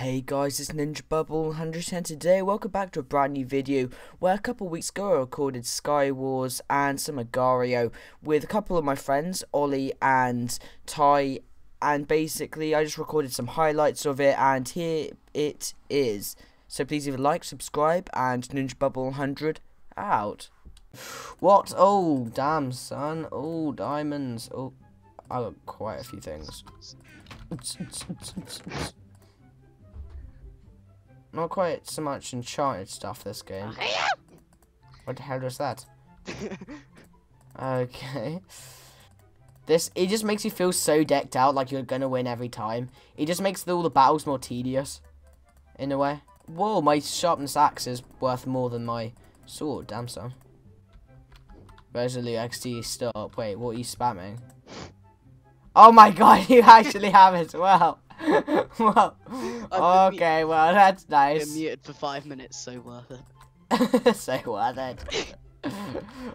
Hey guys, it's Ninja Bubble 110 today. Welcome back to a brand new video where a couple weeks ago I recorded Sky Wars and some Agario with a couple of my friends, Ollie and Ty, and basically I just recorded some highlights of it and here it is. So please leave a like, subscribe, and Ninja Bubble 100 out. What? Oh, damn, son. Oh, diamonds. Oh, I got quite a few things. Not quite so much enchanted stuff this game. What the hell was that? okay. This it just makes you feel so decked out like you're gonna win every time. It just makes all the battles more tedious. In a way. Whoa, my sharpness axe is worth more than my sword, damn son. Resolute XD stop. Wait, what are you spamming? Oh my god, you actually have it. Well. well, okay, well that's nice. Been muted for five minutes, so worth it. so worth it.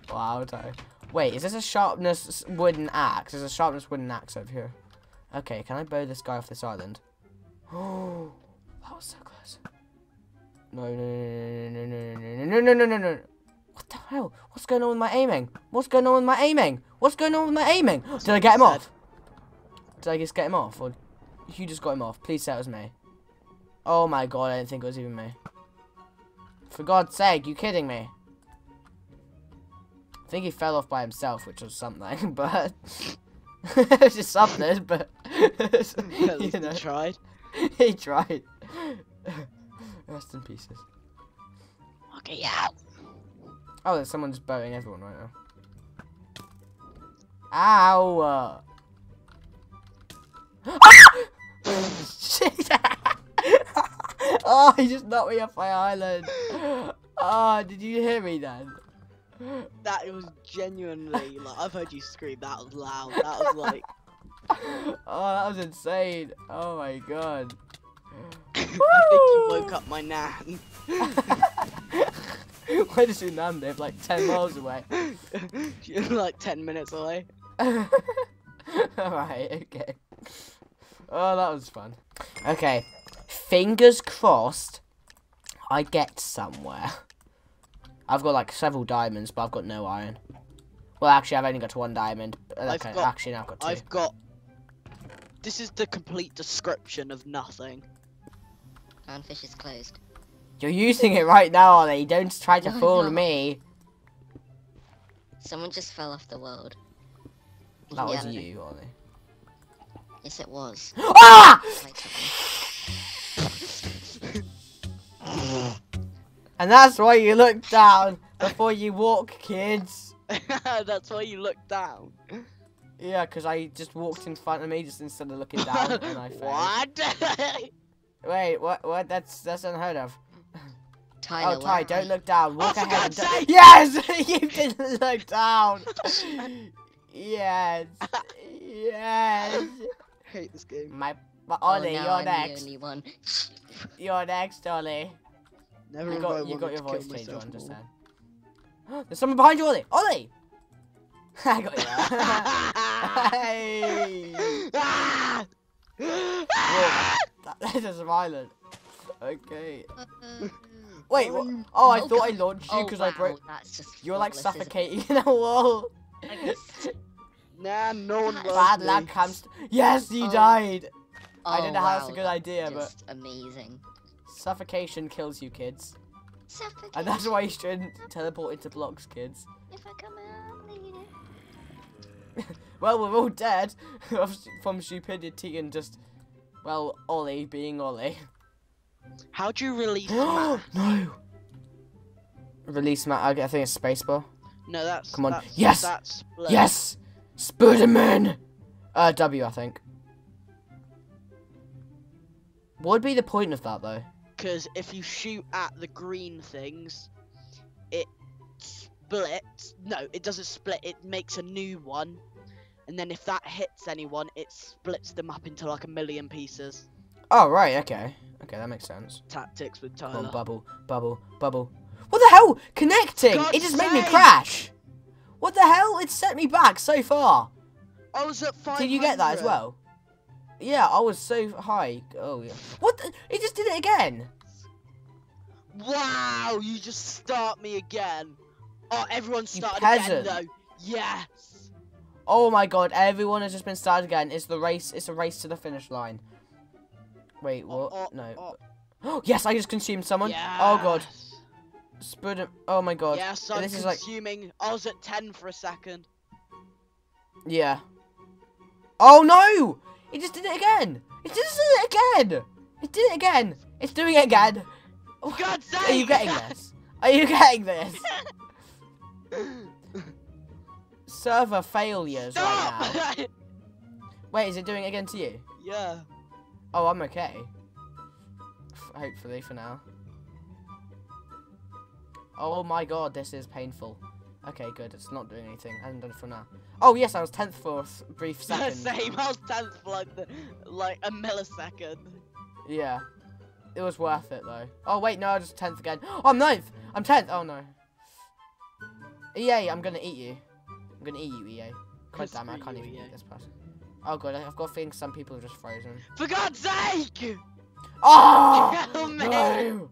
wow, time. Wait, is this a sharpness wooden axe? There's a sharpness wooden axe over here. Okay, can I bow this guy off this island? Oh, that was so close. No, no, no, no, no, no, no, no, no, no, no. What the hell? What's going on with my aiming? What's going on with my aiming? What's going on with my aiming? Did I get him off? Did I just get him off? Or you just got him off. Please say it was me. Oh my god, I didn't think it was even me. For God's sake, you kidding me? I think he fell off by himself, which was something, but... it's just something, but... you know. He tried. he tried. Rest in pieces. Okay, yeah. Oh, there's someone just bowing everyone right now. Ow! oh, he just knocked me off my island. Oh, did you hear me then? That was genuinely like I've heard you scream. That was loud. That was like. oh, that was insane. Oh my god. I think you woke up my nan. Where does your nan live? Like 10 miles away? You're like 10 minutes away. Alright, okay. Oh, that was fun. Okay, fingers crossed I get somewhere. I've got like several diamonds, but I've got no iron. Well, actually, I've only got one diamond. Okay, got, actually, now I've got two. I've got... This is the complete description of nothing. Fish is closed. You're using it right now, Ollie. Don't try to no, fool no. me. Someone just fell off the world. That was you, Ollie. Yes, it was. Ah! and that's why you look down before you walk, kids. that's why you look down. Yeah, because I just walked in front of me just instead of looking down, and I What? Wait, what? What? That's that's unheard of. Tyler, oh, Ty, don't look down. Oh, walk oh, ahead. And yes, you didn't look down. yes, yes hate this game. My, my oh, Ollie, oh, you're I'm next. The only one. you're next, Ollie. Never you got, you got your voice changed on understand. There's someone behind you, Ollie. Ollie. I got you. hey. Whoa, that, is violent. Okay. Wait, what? Oh, I thought I launched you because oh, wow. I broke. That's just You're like suffocating in a wall. Nah, no one Bad luck comes. Yes, you oh. died. Oh, I don't know wow, how that's a good idea, just but amazing. Suffocation kills you, kids. Suffocation. And that's why you shouldn't teleport into blocks, kids. If I come out later. well, we're all dead from stupidity and just, well, Ollie being Ollie. How do you release Matt? no. Release Matt. I think it's spacebar. No, that's. Come on. That's, yes. That's yes. Spiderman! Uh, W, I think. What would be the point of that, though? Because if you shoot at the green things, it splits. No, it doesn't split. It makes a new one. And then if that hits anyone, it splits them up into like a million pieces. Oh, right, okay. Okay, that makes sense. Tactics with Tyler. On, bubble, bubble, bubble. What the hell? Connecting! God's it just sake. made me crash! What the hell? It set me back so far. I was at 500. Did you get that as well? Yeah, I was so high. Oh yeah. What? The? He just did it again. Wow, you just start me again. Oh, everyone started again though. Yes. Oh my god, everyone has just been started again. It's the race. It's a race to the finish line. Wait, oh, what? oh, no. oh. yes, I just consumed someone. Oh god. Yes. Spud. Oh my god. Yes, I'm this is like- consuming. I was at 10 for a second. Yeah. Oh no! It just did it again. It just did it again. It did it again. It's doing it again. For God's sake! Are you getting this? Are you getting this? Server failures right now. Stop! Wait, is it doing it again to you? yeah. Oh, I'm okay. Hopefully for now. Oh my god, this is painful. Okay, good. It's not doing anything. I haven't done it for now. Oh yes, I was tenth for a brief second. Same. I was 10th for like, the, like a millisecond. Yeah. It was worth it though. Oh wait, no, I was tenth again. Oh, I'm ninth. I'm tenth. Oh no. EA, I'm gonna eat you. I'm gonna eat you, EA. God damn it, I can't even EA. eat this person. Oh god, I've got things some people are just frozen. For God's sake! Oh Kill me! no!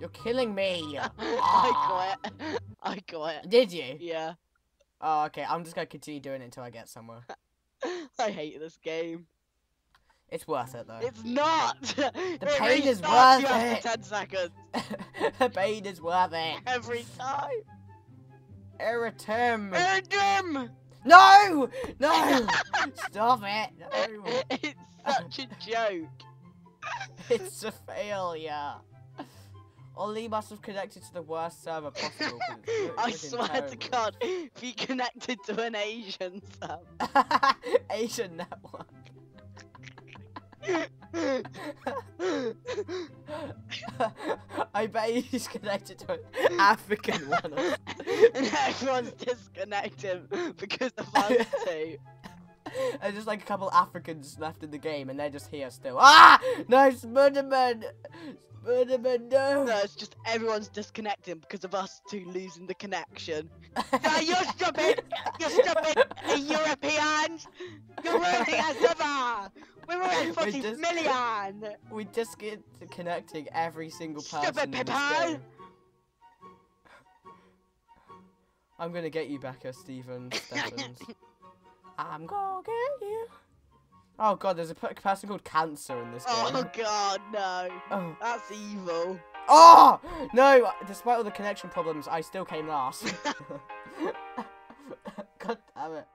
You're killing me. I quit. Ah! I got it. Did you? Yeah. Oh, okay. I'm just gonna continue doing it until I get somewhere. I hate this game. It's worth it though. It's not! The pain is you worth after it. 10 seconds. the pain is worth it. Every time. Eritim. Erdem! No! No! Stop it! No! it's such a joke. It's a failure. Ollie must have connected to the worst server possible. I swear to terrible. God, be connected to an Asian sub. Asian network. I bet he's connected to an African one. and everyone's disconnected because of us two. There's just like a couple Africans left in the game, and they're just here still. Ah! No, Spiderman! No! It's just everyone's disconnecting because of us two losing the connection. no, you're stupid! You're stupid! Europeans! You're ruining our server! We're at 40 just- million! We just get to connecting every single person Stupid people! I'm gonna get you back, uh, Stephen Stephens. I'm gonna get you. Oh god, there's a person called Cancer in this oh game. Oh god, no. Oh. That's evil. Oh! No! Despite all the connection problems, I still came last. god damn it.